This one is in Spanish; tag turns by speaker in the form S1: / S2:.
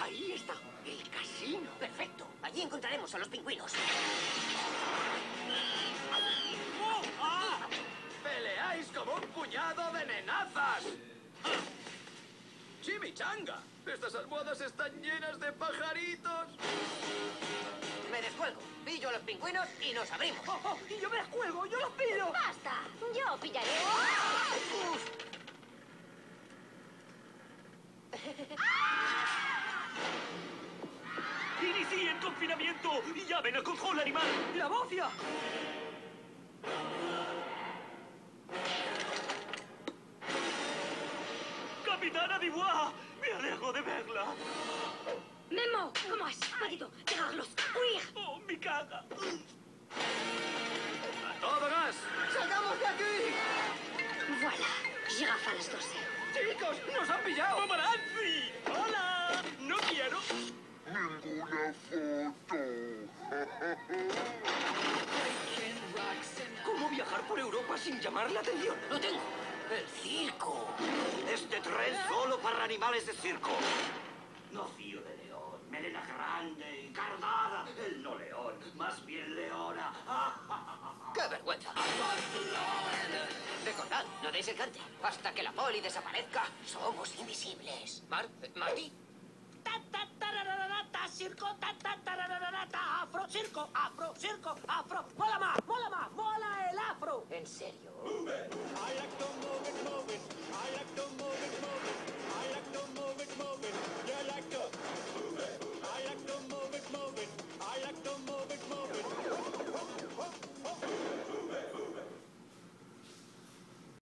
S1: Ahí está, el casino.
S2: Perfecto. Allí encontraremos a los pingüinos.
S1: ¡Oh! ¡Ah!
S3: ¡Peleáis como un puñado de nenazas! ¡Chimichanga! Estas almohadas están llenas de pajaritos.
S2: Me descuelgo, pillo a los pingüinos y nos abrimos.
S1: ¡Oh, oh! ¡Y yo me las cuelgo! ¡Yo los pillo!
S4: ¡Basta! Yo pillaré.
S5: ¡Inicien confinamiento! ¡Y llamen al control animal!
S1: ¡La bofia!
S5: ¡Capitana Dubois! ¡Me alegro de verla!
S4: Memo, ¿cómo has podido dejarlos huir?
S5: ¡Oh, mi caga!
S3: ¡A todo gas!
S1: ¡Salgamos de aquí!
S4: Voilà, jirafa a las 12.
S1: ¡Chicos, nos han pillado!
S5: ¡Mamarazzi! ¡Hola! ¡No quiero!
S6: Ninguna foto.
S1: ¿Cómo viajar por Europa sin llamar la atención?
S2: ¡Lo tengo! ¡El circo!
S5: Este tren solo para animales de circo. Nocío de león, melena grande y cargada. El no león, más bien leona.
S2: ¡Qué vergüenza! Recordad, no deis el cante. Hasta que la poli desaparezca, somos invisibles. Mar eh, ¿Marty?
S7: Ta, ta, tarararata, afro, circo, afro, circo, afro. ¡Mola más, mola más, mola el afro!
S2: ¿En serio?
S7: Move it. I like to move it.